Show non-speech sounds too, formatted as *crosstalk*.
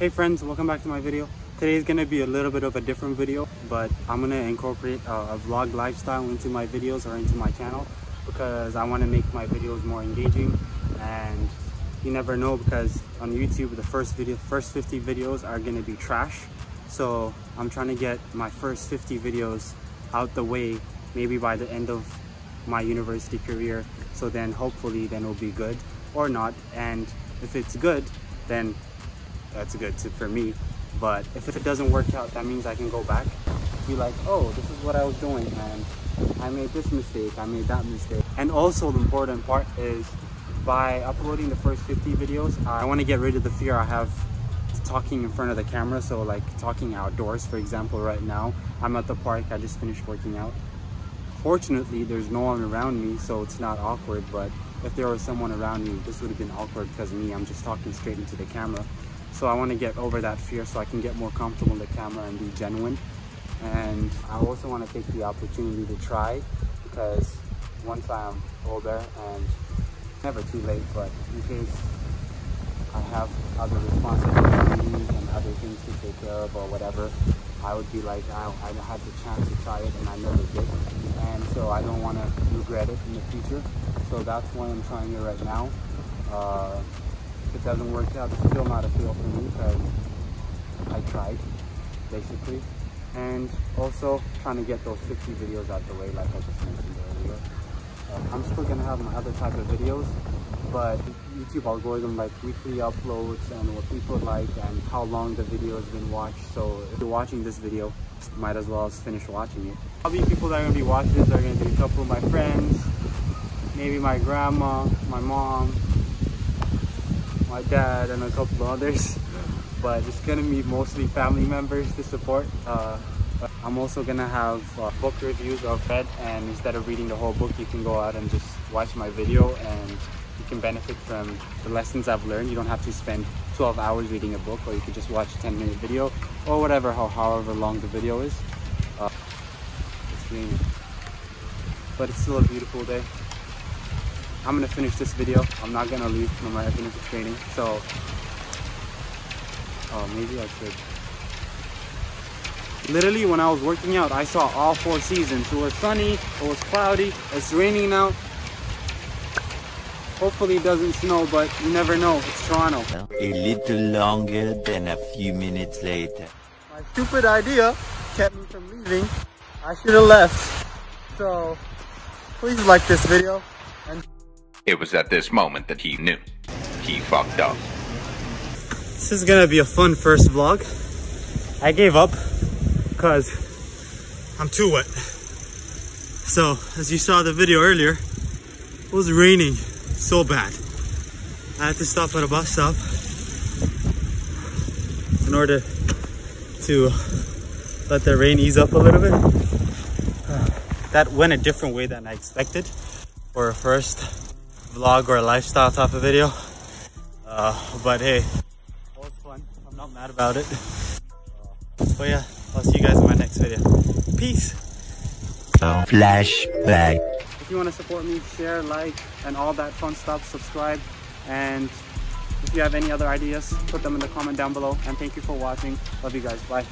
Hey friends, welcome back to my video. Today is gonna be a little bit of a different video, but I'm gonna incorporate a, vlog lifestyle into my videos or into my channel because I wanna make my videos more engaging and you never know because on YouTube the first video, first 50 videos are gonna be trash. So I'm trying to get my first 50 videos out the way maybe by the end of my university career. So then hopefully then it'll be good or not. And if it's good, then that's a good to, for me. But if it doesn't work out, that means I can go back, be like, oh, this is what I was doing, and I made this mistake, I made that mistake. And also the important part is by uploading the first 50 videos, I want to get rid of the fear I have talking in front of the camera. So like talking outdoors, for example, right now, I'm at the park, I just finished working out. Fortunately, there's no one around me, so it's not awkward, but if there was someone around me, this would have been awkward because me, I'm just talking straight into the camera. So I want to get over that fear so I can get more comfortable in the camera and be genuine. And I also want to take the opportunity to try because once I'm older and never too late, but in case I have other responsibilities and other things to take care of or whatever, I would be like, I, I had the chance to try it and I never did. And so I don't want to regret it in the future. So that's why I'm trying it right now. Uh, it doesn't work out, it's still not a fail for me because I tried, basically. And also trying to get those 50 videos out the way, like I just mentioned earlier. Uh, I'm still gonna have my other type of videos, but YouTube algorithm like weekly uploads and what people like and how long the video has been watched. So if you're watching this video, might as well finish watching it. Probably people that are gonna be watching this are gonna be a couple of my friends, maybe my grandma, my mom, my dad and a couple others *laughs* but it's gonna be mostly family members to support. Uh, I'm also gonna have uh, book reviews of it and instead of reading the whole book you can go out and just watch my video and you can benefit from the lessons I've learned. You don't have to spend 12 hours reading a book or you can just watch a 10 minute video or whatever how, however long the video is. Uh, it's raining but it's still a beautiful day I'm gonna finish this video. I'm not gonna leave no matter if it's training. So, oh, maybe I should. Literally, when I was working out, I saw all four seasons. It was sunny, it was cloudy, it's raining now. Hopefully it doesn't snow, but you never know. It's Toronto. A little longer than a few minutes later. My stupid idea kept me from leaving. I should have left. So, please like this video. It was at this moment that he knew. He fucked up. This is gonna be a fun first vlog. I gave up because I'm too wet. So, as you saw the video earlier, it was raining so bad. I had to stop at a bus stop in order to let the rain ease up a little bit. *sighs* that went a different way than I expected for a first vlog or a lifestyle type of video. Uh, but hey, it was fun. I'm not mad about it. Uh, but yeah, I'll see you guys in my next video. Peace. Flashback. If you want to support me, share, like, and all that fun stuff, subscribe. And if you have any other ideas, put them in the comment down below. And thank you for watching. Love you guys. Bye.